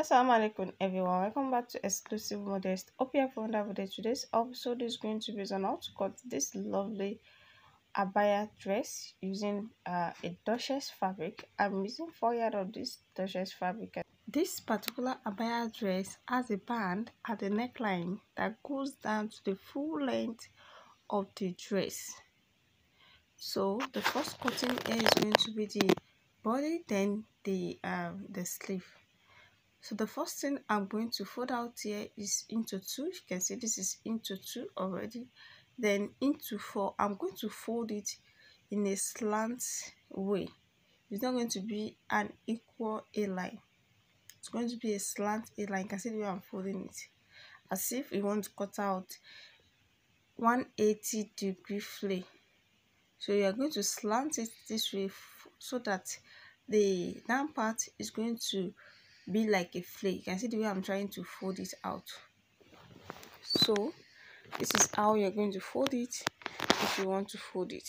Assalamu alaikum everyone. Welcome back to Xclusive Modest. Hope you have found today's episode is going to be on how to cut this lovely abaya dress using uh, a duchess fabric. I'm using four yard of this duchess fabric. This particular abaya dress has a band at the neckline that goes down to the full length of the dress. So the first cutting is going to be the body then the um the sleeve so the first thing i'm going to fold out here is into two. You can see this is into two already. Then into four. I'm going to fold it in a slant way. It's not going to be an equal a line. It's going to be a slant a line. You can see the way i'm folding it. As if we want to cut out 180 degree flay so you are going to slant it this way so that the down part is going to be like a flake. You can see the way i'm trying to fold it out. So this is how you're going to fold it if you want to fold it.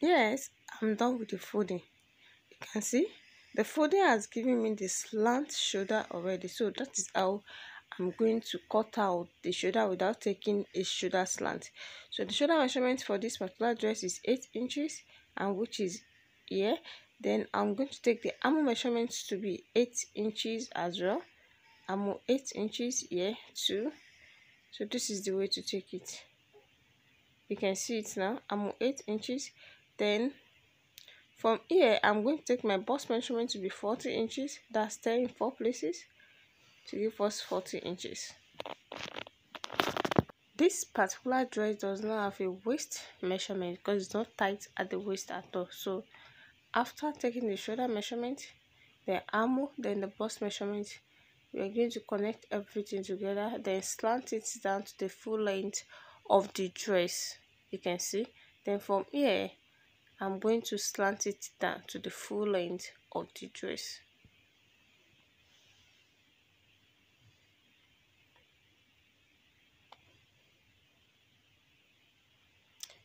Yes i'm done with the folding. You can see the folding has given me the slant shoulder already. So that is how I'm going to cut out the shoulder without taking a shoulder slant. So the shoulder measurement for this particular dress is 8 inches and which is here. Then I'm going to take the armhole measurement to be 8 inches as well. Armhole 8 inches here too. So this is the way to take it. You can see it now. Armhole 8 inches. Then from here, I'm going to take my bust measurement to be 40 inches. That's 10 in 4 places to give us 40 inches. This particular dress does not have a waist measurement because it's not tight at the waist at all. So after taking the shoulder measurement, the armhole, then the bust measurement, we are going to connect everything together, then slant it down to the full length of the dress. You can see. Then from here, I'm going to slant it down to the full length of the dress.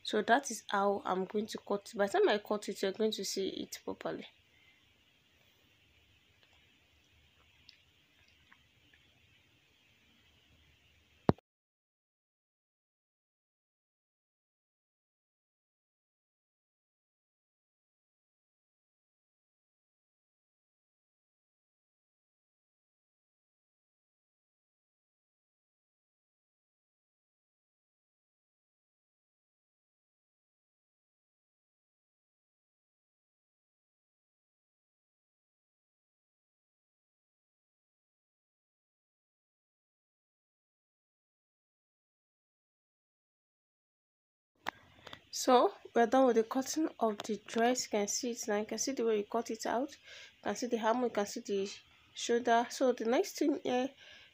So that is how i'm going to cut. By the time i cut it you're going to see it properly so we're done with the cutting of the dress. You can see it now. You can see the way you cut it out. You can see the arm you can see the shoulder. So the next thing here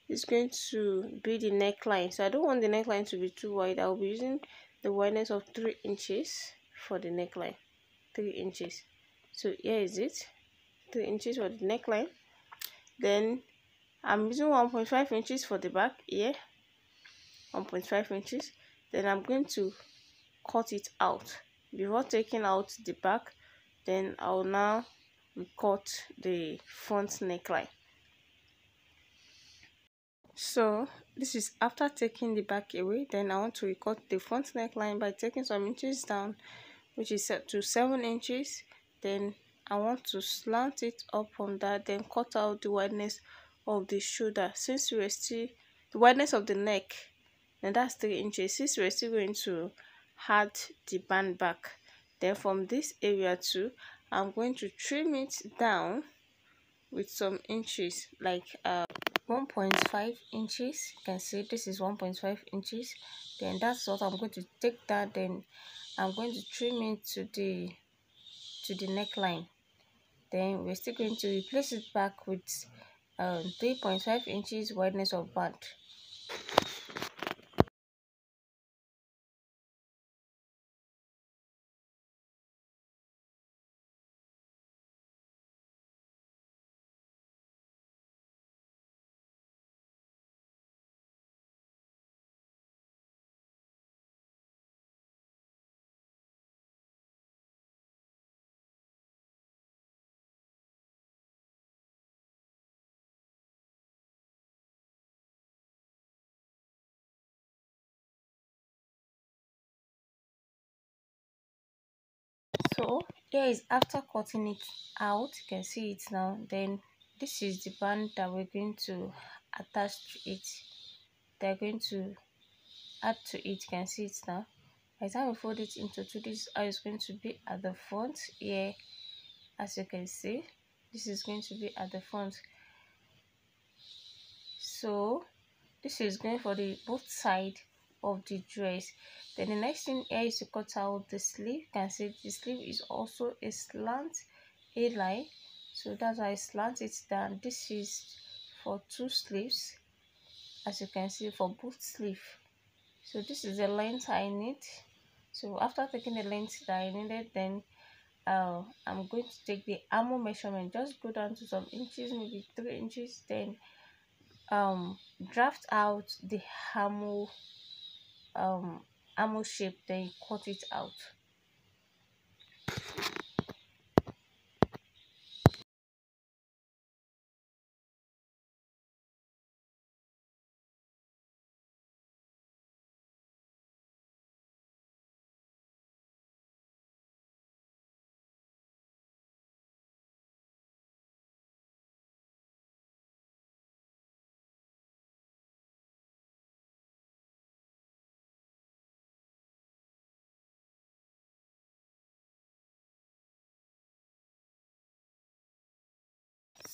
is going to be the neckline. So i don't want the neckline to be too wide. I'll be using the wideness of three inches for the neckline. Three inches. So here is it. Three inches for the neckline. Then i'm using 1.5 inches for the back here. 1.5 inches. Then i'm going to cut it out. Before taking out the back then I'll now cut the front neckline. So this is after taking the back away. Then I want to recut the front neckline by taking some inches down which is set to 7 inches. Then I want to slant it up from that then cut out the wideness of the shoulder. Since we're still the wideness of the neck and that's 3 inches. Since we're still going to had the band back. Then from this area too i'm going to trim it down with some inches like uh 1.5 inches. You can see this is 1.5 inches. Then that's what i'm going to take that then i'm going to trim it to the to the neckline. Then we're still going to replace it back with um 3.5 inches wideness of band so here is after cutting it out you can see it now. Then this is the band that we're going to attach to it. They're going to add to it. You can see it now. By the time we fold it into two this is how it's going to be at the front here. As you can see this is going to be at the front. So this is going for the both side of the dress. Then the next thing here is to cut out the sleeve. You can see the sleeve is also a slant a line so that's why i slant it down this is for two sleeves as you can see for both sleeve. So this is the length i need. So after taking the length that i needed then uh, i'm going to take the armhole measurement. Just go down to some inches maybe three inches then um draft out the armhole um armhole shape then you cut it out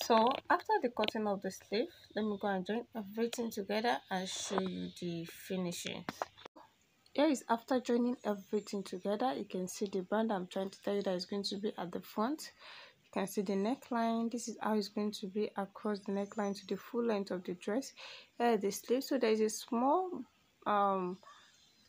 so after the cutting of the sleeve let me go and join everything together and show you the finishing. Here is after joining everything together you can see the band i'm trying to tell you that is going to be at the front. You can see the neckline. This is how it's going to be across the neckline to the full length of the dress. Here the sleeve so there is a small um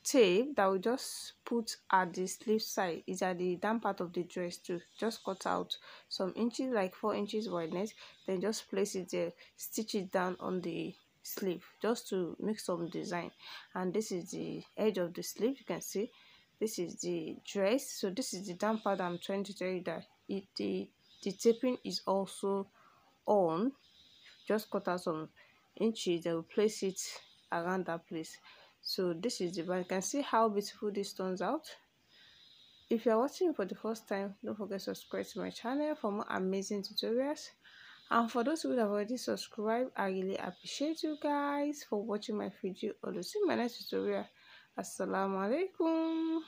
tape that we just put at the sleeve side. Is at the down part of the dress too. Just cut out some inches like four inches wideness then just place it there stitch it down on the sleeve just to make some design. And this is the edge of the sleeve you can see. This is the dress. So this is the down part i'm trying to tell you that it the the taping is also on. Just cut out some inches then we place it around that place so this is the band you can see how beautiful this turns out. If you are watching for the first time don't forget to subscribe to my channel for more amazing tutorials. And for those who have already subscribed i really appreciate you guys for watching my video or see my next tutorial. Assalamu alaikum